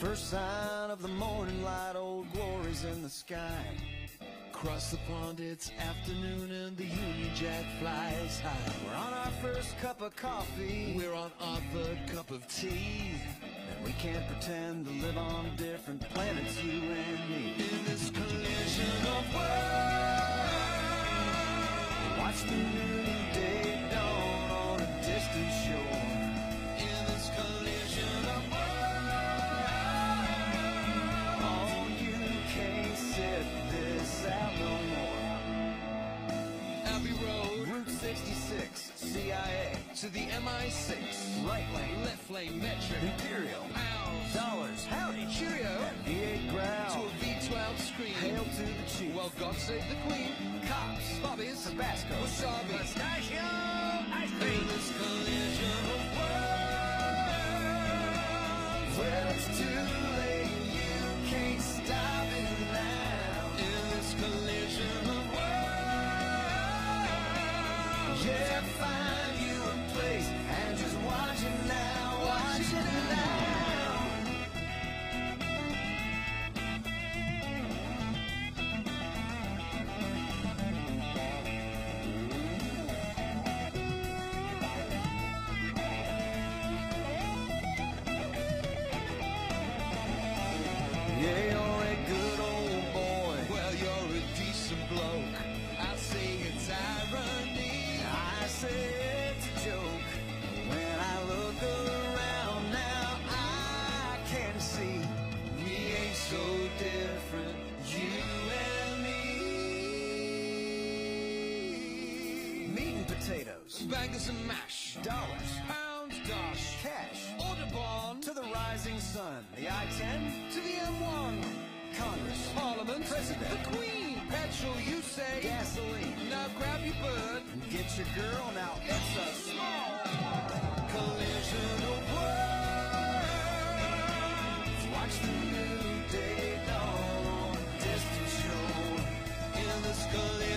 First sign of the morning light, old glory's in the sky. Across the pond, it's afternoon and the Union Jack flies high. We're on our first cup of coffee. We're on our third cup of tea. And we can't pretend to live on different planets, you and me. In this collision of worlds, Watch the new day dawn on a distant shore. MI6, right lane, left lane metric, Imperial, pounds, dollars, howdy, cheerio, V8 growl, to a V12 screen. hail to the chief. Well, God save the Queen. cops, Bobby's. Tabasco, Wasabi. pistachio, ice cream. this collision Yeah, you're a good old boy. Well, you're a decent bloke. I say it's irony. I say it's a joke. When I look around now, I can see we ain't so different, you and me. Meat and potatoes, Bangers and mash. dollars, Pounds, dosh. cash, Audubon to the rising sun, the I-10, to the M1. Congress, Parliament. President. The Queen. Petrol, you say. gasoline. Now grab your bird. Get your girl now. It's a small Collision of worlds. Watch the new day dawn on distant shore. In this collision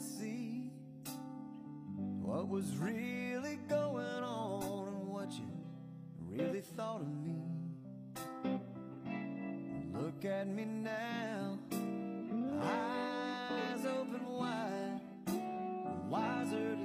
could see what was really going on and what you really thought of me. Look at me now, eyes open wide, wiser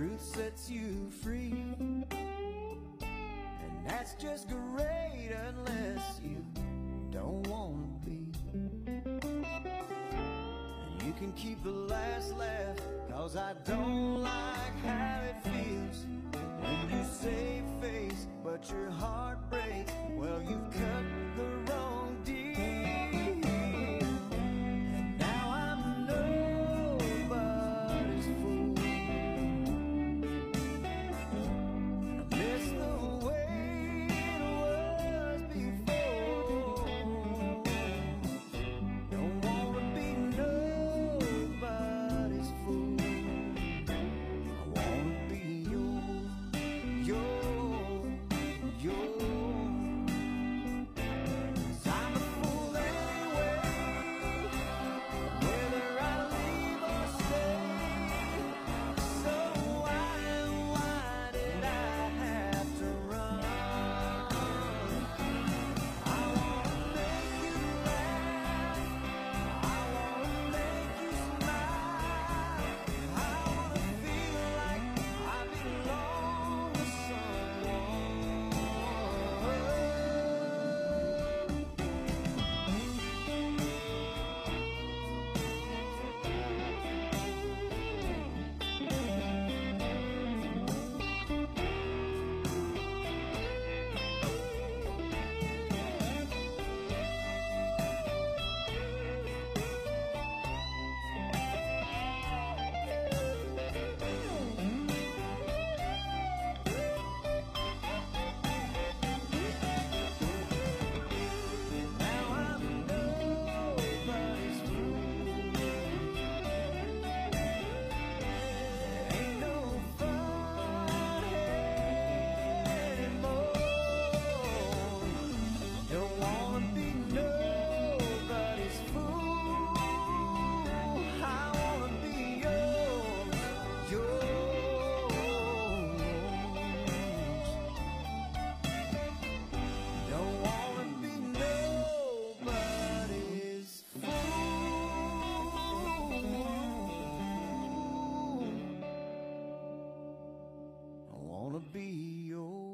truth sets you free. And that's just great unless you don't want to be. And you can keep the last laugh, cause I don't like how it feels. When you save face, but your heart breaks, well, you've cut the wrong be yours.